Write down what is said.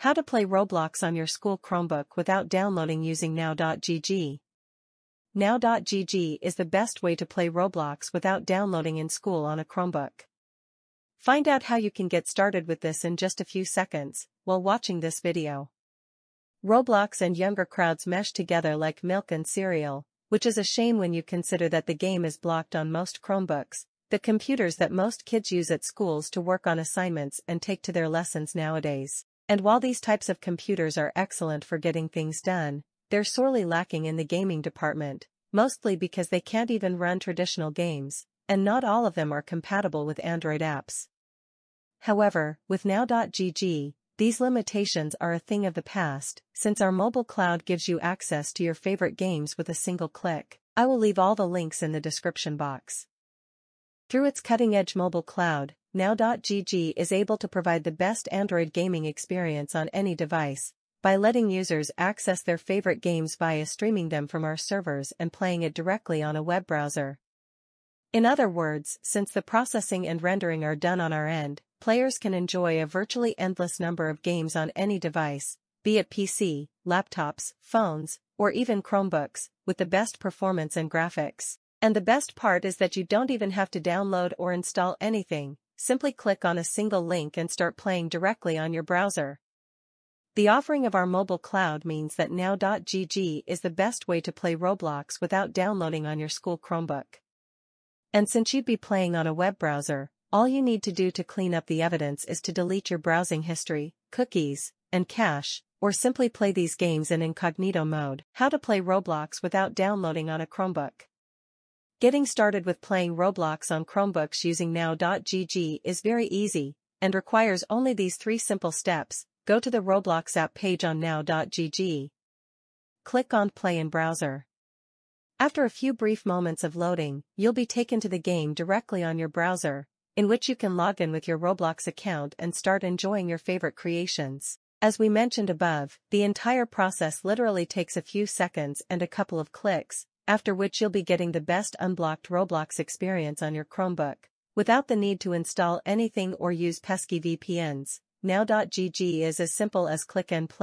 How to play Roblox on your school Chromebook without downloading using now.gg. Now.gg is the best way to play Roblox without downloading in school on a Chromebook. Find out how you can get started with this in just a few seconds while watching this video. Roblox and younger crowds mesh together like milk and cereal, which is a shame when you consider that the game is blocked on most Chromebooks, the computers that most kids use at schools to work on assignments and take to their lessons nowadays. And while these types of computers are excellent for getting things done, they're sorely lacking in the gaming department, mostly because they can't even run traditional games, and not all of them are compatible with Android apps. However, with Now.gg, these limitations are a thing of the past, since our mobile cloud gives you access to your favorite games with a single click. I will leave all the links in the description box. Through its cutting-edge mobile cloud, Now.gg is able to provide the best Android gaming experience on any device, by letting users access their favorite games via streaming them from our servers and playing it directly on a web browser. In other words, since the processing and rendering are done on our end, players can enjoy a virtually endless number of games on any device, be it PC, laptops, phones, or even Chromebooks, with the best performance and graphics. And the best part is that you don't even have to download or install anything, simply click on a single link and start playing directly on your browser. The offering of our mobile cloud means that now.gg is the best way to play Roblox without downloading on your school Chromebook. And since you'd be playing on a web browser, all you need to do to clean up the evidence is to delete your browsing history, cookies, and cache, or simply play these games in incognito mode. How to play Roblox without downloading on a Chromebook. Getting started with playing Roblox on Chromebooks using now.gg is very easy, and requires only these three simple steps, go to the Roblox app page on now.gg. Click on Play in Browser. After a few brief moments of loading, you'll be taken to the game directly on your browser, in which you can log in with your Roblox account and start enjoying your favorite creations. As we mentioned above, the entire process literally takes a few seconds and a couple of clicks, after which you'll be getting the best unblocked Roblox experience on your Chromebook, without the need to install anything or use pesky VPNs. Now.gg is as simple as click and play.